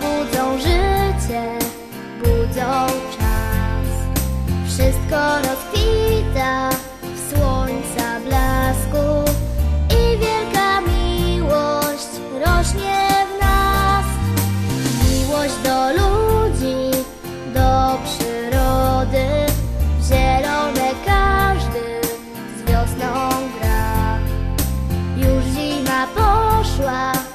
budzą życie, budzą czas. Wszystko rozkwita w słońca blasku i wielka miłość rośnie w nas. Miłość do ludzi, do przyrody, zielone każdy z wiosną gra. Już zima poszła.